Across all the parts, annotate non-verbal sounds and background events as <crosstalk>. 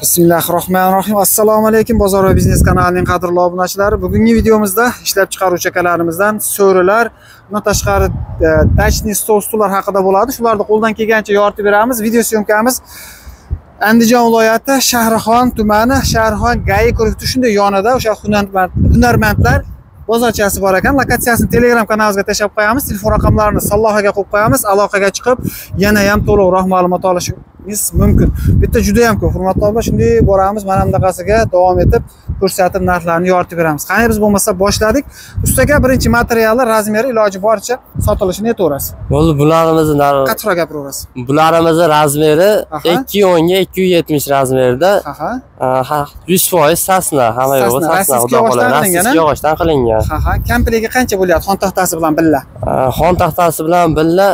bismillahi rohmanir rohim assalomu alaykum bozor va biznes kanalining qadrli obunachilari bugungi videomizda ishlab chiqaruvchi akalarimizdan so'rilar undan tashqari e, dachniy stol stullar haqida bo'ladi. Shularni qo'ldan kelgancha yoritib beramiz. Video syomkamiz andijon viloyati shahrixon tumani shahrixon gai ko'rikti shunday yonida o'sha hunarmandlar bozorchasi bor ekan. Lokatsiyasini telegram kanalimizga tashlab qo'yamiz. Telefon raqamlarini sallohaga qo'yib qo'yamiz. Aloqaga chiqib yana ham to'liqroq ma'lumot olishingiz mumkin. Bitta juda yam ko'p. Hurmatli opa shunday boramiz. Mana bunaqasiga davom etib ko'rsatib narxlarni yoritib beramiz. Qani biz bo'lmasa boshladik. Ustiga birinchi materialni razmeri iloji boricha sotilishini aytaverasiz. Bo'ldi bularimizni narxi qattiqroq gapiraverasiz. Bularimizni razmeri ikki o'nga ikki yuz yetmish razmerda ha ha yuz foiz sasna hamma yo'g'i Sasna, xudo xohlasa yog'ochdan qilingan, ha ha. Kampligiga qancha bo'lyapti? Xon taxtasi bilan Ah, xon taxtasi bilan birga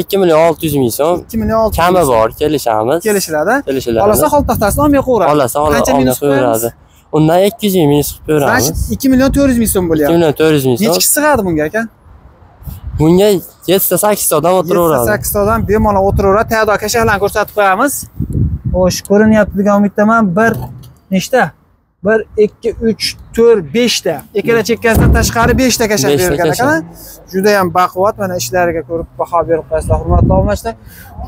ikki million olti yuz ming so'm. Ikki million olti kami bor kelishamiz. Kelishiladi. Kelishiladi. Xohlasa xon taxtasini olmay qo'yaveradi xohlasa qancha minus qo'yaveradi undan ikki yuz ming minus qilib значит beramiz ikki million to'rt yuz ming so'm bo'lyapti million to'rt yuz ming nechi so'm. Kishi sig'adi bunga aka? Bunga yettita sakkizta odam o'tiraveradi. Sakkizta odam bemalol o'tiraveradi. Tayyor kashaklarni ko'rsatib qo'yamiz. Xo'sh ko'rinyapti degan umiddaman. Bir nechta bir ikki uch to'rt beshta. Ikkala chekkasidan tashqari beshta berilgan kashak. ekan judayam baquvvat mana ishlariga ko'rib baho berib qo'yasizlar hurmatli obunachilar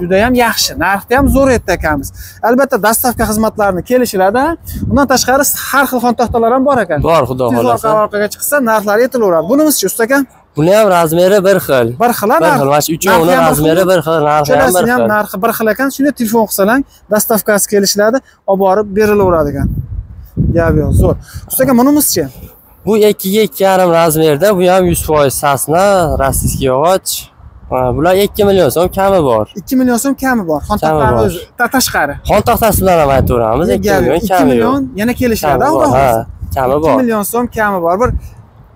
judayam yaxshi narxda ham zo'r aytdi akamiz. Albatta dostavka xizmatlarini kelishiladi undan tashqari har xil xontaxtalar ham bor ekan. Bor xudo xohlasa. orqa orqaga chiqsa narxlari aytilaveradi bunimizchi usta aka? Buni ham razmeri bir xil. Bir xil bir xil mana shu uchovini razmeri bir xil narxi ham bir xil. narxi bir xil ekan. Shunday telefon qilsalang dostavkasi kelishiladi olib borib berilaveradi ekan gap yo'q zo'r usta aka bunimizchi bu ikkiga ikki yarim razmerda bu ham yuz foiz sasna rossiyskiy yog'och bular ikki million so'm kami bor. Ikki million so'm kami bor. Xon Kami taxtani bor. o'zi ta- tashqari. Xon taxtasi bilan ham aytaveramiz ikki million ikki kami yo'q. million yana kami bor xohlasa. ha kami ikki bor. million so'm kami bor. Bir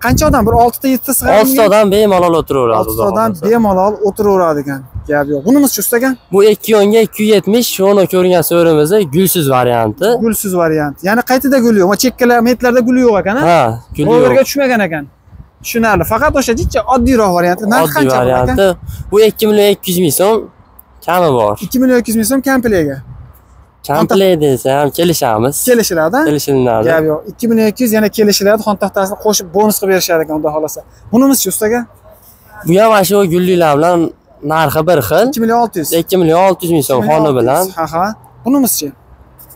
qancha odam bir oltita yettita sig'adi oltita odam bemalol o'tiraveradi oltita odam bemalol o'tiraveradi ekan gap yo'q. Bunimizchi usta aka bu ikki o'nga ikki yuz yetmish shuni ko'rgan so'rimizni gulsiz varianti. Gulsiz variant. Ya'ni qaytida gul yo'q chekkalar metlarda gul yo'q ekan ha? Overga yo'q. tushmagan ekan. Tushunarli. Faqat o'sha jicha oddiyroq varianti. Narxi qancha varianti. Bu ikki million ikki yuz ming so'm kami bor? Ikki million ikki yuz ming so'm komplektiga komplekt desa ham kelishamiz kelishiladi kelishilinadi gap yo'q ikki million ikki yuz yana kelishiladi xon taxtasini qo'shib bonus qilib berishar ekan xudo xohlasa bunimizchi ustaga bu ham mana shu gullilar bilan narxi bir xil. Ikki million olti yuz ikki million olti yuz ming so'm xoni bilan. Ha ha bunimizchi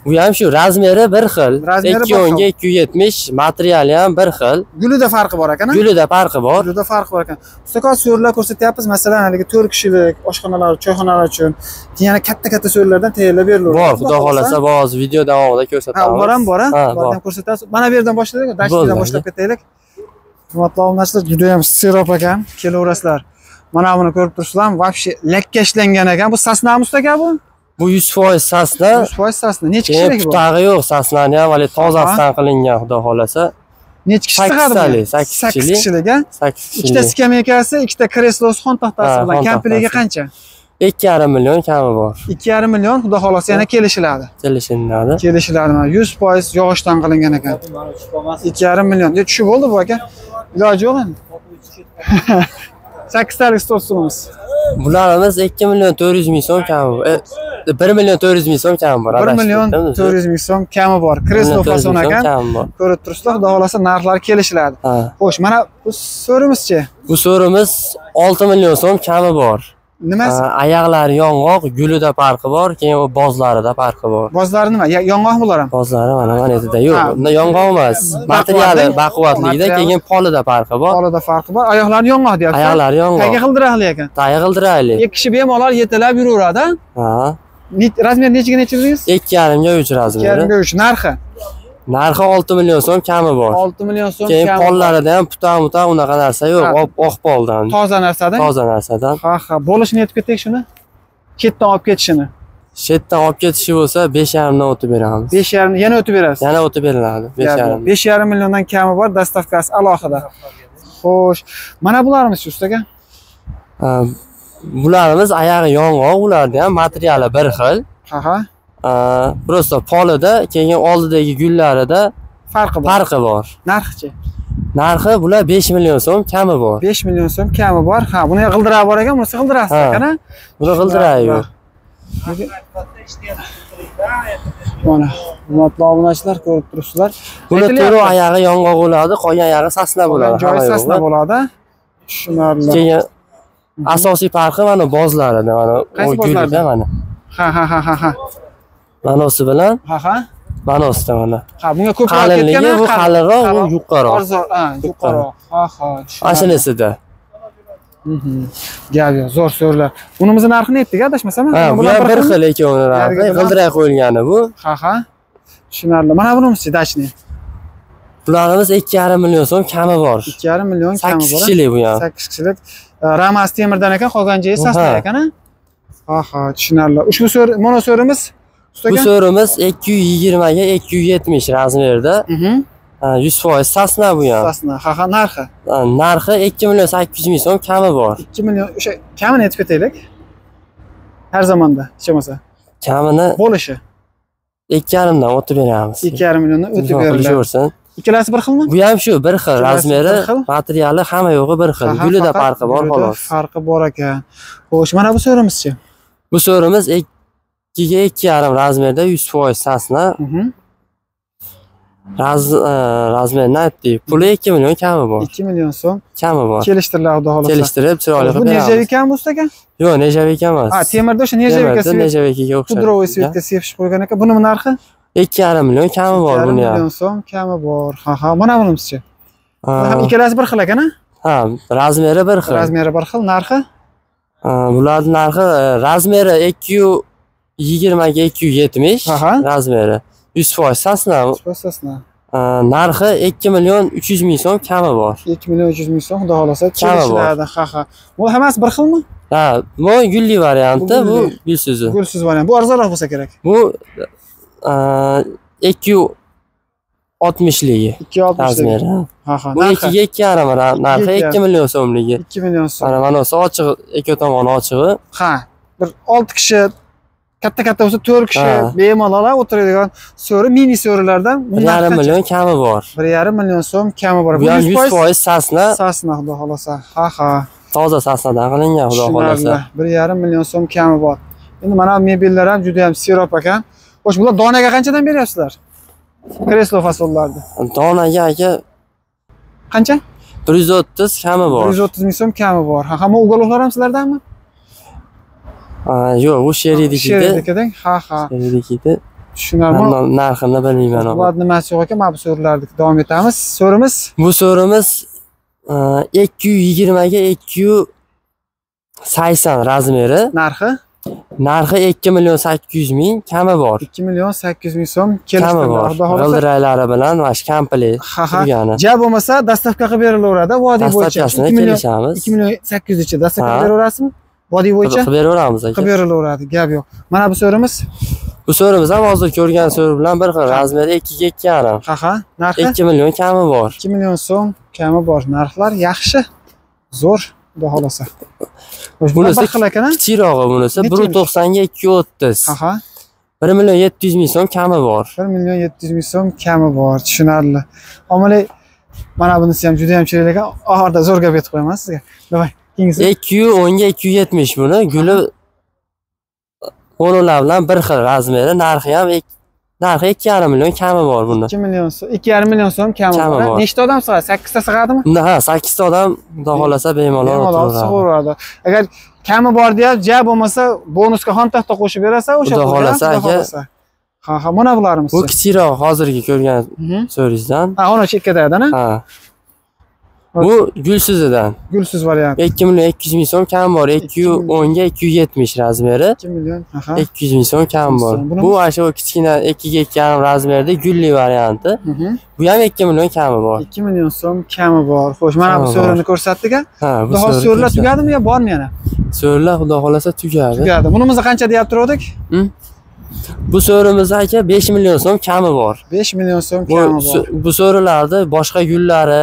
bu ham shu razmeri bir xil. Ikki o'nga ikki yuz yetmish materiali ham bir xil. Gulida farqi bor ekan gulida farqi bor. Gulida farqi bor ekan. Usta so'rlar ko'rsatyapmiz masalan haligi to'rt kishilik oshxonalar choyxonalar uchun. Yana katta katta so'rlardan tayyorlab berilaveradi bor xudo xohlasa boz video davomida ko'rsatamiz. Ular ham bor a bor. ham ko'rsatasiz. Mana bu yerdan boshladik dashtidan Bo'ldi. boshlab ketaylik. Hurmatli obunachilar judayam sirop ekan kelaverasizlar. Mana buni ko'rib turibsizlar вообще lakka ishlangan ekan. Bu sasnami usta aka bu bu yuz foiz sasna yuz foiz sasna necha kishilik bu putag'i yo'q sasnani ham hali tozasidan qilingan xudo xohlasa. Necha kishi sakkiz sig'adi sakkiz kishilik. a sakkiz ikkita kishilik skameykasi ikkita kreslosi xon taxtasi bilan taxtasi. qancha? Ikki yarim million kami bor. Ikki yarim million xudo xohlasa yana kelishiladi kelishilinadi kelishiladi mana. Yuz foiz yog'ochdan qilingan ekan. Ikki yarim million. Tushib bo'ldi bu aka. Iloji yo'q endi. <laughs> Sakkiztalik stol stulimiz bularimiz ikki million to'rt yuz ming so'm kami bor. E, bir million to'rt yuz ming so'm kami bor bir million to'rt yuz ming so'm kami bor. Kreslo fason ekan ko'rib turibsizlar xudo xohlasa narxlari kelishiladi xo'sh mana bu so'rimizchi? Bu so'rimiz olti million so'm kami bor. Nimasi? Oyoqlari yong'oq gulida farqi bor keyin u bozlarida farqi bor. Bozlari nima? Yong'oq bular ham bozlari mana mana yerda yo'q bunda yong'oq emas materiali baquvvatligida keyin polida farqi bor. Polida farqi bor. Oyoqlari yong'oq deyapti oyoqlari yong'oq. Tagi g'ildirakli ekan tagi g'ildirayli ikki kishi bemalol yetalab yuraveradi ha razmer nechiga necha dedingiz ikki yarimga uch ikki razmeri yarimga uch. Narxi narxi olti million so'm kami bor. Olti million so'm keyin pollarida ham puta muta unaqa narsa yo'q. Oq poldan. Toza narsadan? Toza narsadan. Ha ha. Bo'lishini aytib ketaylik shuni. Chetdan olib ketishini. Shu yerdan olib ketishi bo'lsa besh yarimdan o'tib beramiz. Besh yarim yana o'tib berasiz? Yana o'tib beriladi. Besh yarim. besh yarim milliondan kami bor dostavkasi alohida. Xo'sh. Mana bularimiz ustaga Ha, bularimiz oyog'i yong'oq ularni ham materiali bir xil. Ha ha Ha, просто polida keyin oldidagi gullarida farqi bor. farqi bor. Narxichi narxi bular besh million so'm kami bor. Besh million so'm kami bor. Ha buni g'ildiragi bor ekan bunisi g'ildirasiz Ha. ekan a buni g'ildiragi yo'q mana hurmatli obunachilar ko'rib turibsizlar. Buni to'ri oyog'i yong'oq bo'ladi qolgan oyog'i sasna bo'ladi. Joyi sasna bo'ladi. Tushunarli. Keyin asosiy farqi mana bozlarida mana Qaysi bozlarda? mana. Ha ha ha ha ha manosi bilan ha ha. Manosida mana. Ha bunga ko'proq qalinligi bu qalinroq bu yuqoriroq. Yuqoriroq. Ha ha ana shunisida Mhm. gap yo'q zo'r so'rlar. Bunimizni narxini aytdik adashmasam ha bu bir xil ikkovini narxi g'ildirak qo'yilgani bu. Ha ha. Tushunarli. Mana bunimichi dachniy bularimiz ikki yarim million so'm kami bor. Ikki yarim million kami sakkiz bor. A? kishilik bu ham sakkiz kishilik E, ramas temirdan ekan qolgan joyi sasna Ha. ekan ha ha tushunarli ushbu so'r mono so'rimiz bu so'rimiz ikki yuz yigirmaga ikki yuz yetmish razmerda yuz foiz. Sasna bu ham sasna. Ha ha narxi narxi ikki million sakkiz yuz ming so'm kami bor ikki million o'sha kamini aytib ketaylik har zamonda hech bo'lmasa kamini bo'lishi ikki yarimdan o'tib beramiz ikki yarim milliondan o'tib beriladi qilishaversin ikkalasi bir xilmi bu ham shu bir xil. Razmeri materiali hamma yo'g'i bir xil. gulida farqi bor xolos. farqi bor ekan. Xo'sh mana bu so'rimizchi? Bu so'rimiz ikkiga ikki yarim razmerda yuz foiz sasna Mhm. e, razmerini aytdik. Puli ikki million kami bor? Ikki million so'm. Kami bor. Kelishtiriladi xudo xohlasa. Kelishtirib chiroyli bu qilib beramiz. Nержавейкami bu ustaga yo'q nejavik emas. Ha temirda o'sha nejavikiga pudровый o'xshaydi svetga sepishib qo'ygan ekan. Buni narxi ikki yarim million kami bor buni. ham million so'm kami bor. Ha ha mana ham ikkalasi bir xil ekan ha razmeri bir xil. Razmeri bir xil. Narxi? Bularni narxi e, razmeri ikki yuz yigirmaga ikki yuz yetmish razmeri. Yuz foiz sasna Sosasna. Ha, narxi ikki million uch yuz ming so'm kami bor. 2 million 300 ming so'm xudo xohlasa. Kami bor. kelishiladi ha ha. Bu hammasi bir xilmi? Ha bu gulli varianti Bu gulsizi gulsiz variant. Bu arzonroq bo'lsa kerak. Bu ikki yuz oltmishligi 260 razmeri ha ha bu ikkiga ikki yarim narxi ikki ikki million so'mligi 2 million so'm mana manasi ochig'i ikki tomoni ochig'i ha bir 6 kishi katta katta bo'lsa 4 kishi bemalol o'tiradigan so'ri mini so'rilardan bir yarim million kami bor bir yarim million so'm kami bor bu ham yuz foiz sasna sasna xudo xohlasa ha ha toza sasnadan qilingan xudo xohlasa bir yarim million so'm kami bor endi mana bu mebellar ham juda ham serob ekan xo'sh bular donaga qanchadan beryapsizlar? Kreslo fasollarni donaga aka. Qancha? Bir yuz o'ttiz kami bir bor yuz o'ttiz ming so'm kami bor. Ha hamma уголоклар ham sizlardanmi? Ha, yo'q u sheridikida. Sheridikidang ha ha. Sheridikida. Tushunarli. Man narxini bilmayman bularni nimasi yo'q ekan mana bu so'rlarni davom etamiz. So'rimiz? Bu so'rimiz e, ikki yuz yigirmaga ikki yuz sakson razmeri. Narxi narxi ikki million sakkiz yuz ming kami bor. Ikki million sakkiz yuz ming so'm kami bor. G'ildiraklari bilan mana shu komplet ha. ja bo'lmasa dastavka qilib berilaveradi vodiy bo'yicha. Dastavkasini kelishamiz. ikki million sakkiz yuz ichi dastavka qilib beraverasizmi vodiy bo'yicha? qilib beraveramiz aka. Qilib berilaveradi gap yo'q. Mana bu so'rimiz? Bu so'rimiz ham hozir ko'rgan so'ri bilan bir xil. Razmeri ikkiga ikki yarim. Ha ha. Narxi? Ikki million kami bor. Ikki million so'm kami bor. Narxlar yaxshi. Zo'r xudo xohlasa. Bunisi bir xil ekan a? kichikrog'i bunisi bir to'qsonga ikki yuz o'ttiz ha ha bir million yetti yuz ming so'm kami bor. Bir million yetti yuz ming so'm kami bor tushunarli. Ommaviy mana bunisi ham juda ham chiroyli ekan oxirida zo'r gap aytib qo'yaman sizga. Давай keyingisi ikki yuz o'nga ikki yuz yetmish buni guli o'nlar bilan bir xil razmeri narxi ham narxi ikki yarim million kami bor buni ikki million so'm ikki yarim million so'm kami bor. nechta odam sig'adi? Sakkizta sig'adimi? Ha sakkizta odam xudo xohlasa bemalol bemalol sig'averadi agar kami bor deyapti ja bo'lmasa bonusga xon taxta qo'shib berasan o'sha Xudo xohlasa xudo aka. ha ha mana bularimiz. bu kichikroq hozirgi ko'rgan Mhm. so'ringizdan. Ha ona chekkadagidana ha bu gulsizidan gulsiz variant. Ikki million ikki yuz ming so'm kami bor. Ikki yuz o'nga ikki yuz yetmish razmeri. Ikki million ikki yuz ming so'm kami bor. bu ana shu kichkina ikkiga ikki yarim razmerda gulli varianti. Bu ham ikki million kami bor. Ikki million so'm kami bor. Xo'sh mana bu so'rini ko'rsatdik ha bu xudo xohlasa so'ri so'rlar ko'rsa- tugadimi yo bormi yana? So'rlar xudo xohlasa tugadi. Tugadi. Bunimizni qancha deyap turgandik bu so'rimizda aka besh million so'm kami bor. Besh million so'm kami bor. bu so'rilarni boshqa gullari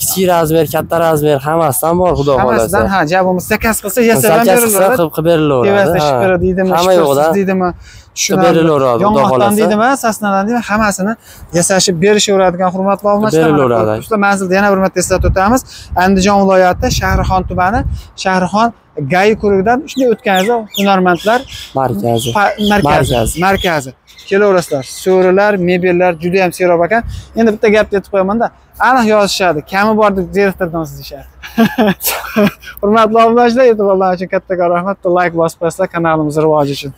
kichik razmer katta razmer hammasidan bor xudo hammasidan xohlasa ha ja bo'lmasa zakaz qilsa yasab ham berilaveradi qilib berilaveradi ha. deydimi Hamma yo'qda. deydimi berilaveradi, xudo xohlasa. deydimi sasnadan deydimi hammasini yasashib berishaveradigan hurmatli obunachilar Berilaveradi. do'stlar manzilni yana bir marta eslatib o'tamiz. Andijon viloyati shahrixon tumani shahrixon gai ko'rigidan shunday o'tganingizda hunarmandlar markazi. Markazi. Markazi. kelaverasizlar so'rilar mebellar juda yam serob ekan. Endi bitta gapni aytib qo'yamanda aniq yozishadi kami bor deb direktordan deyishadi. <laughs> Hurmatli obunachilar e'tiborlaringiz uchun kattakon rahmat. Layk bosib qo'yasizlar kanalimiz rivoji uchun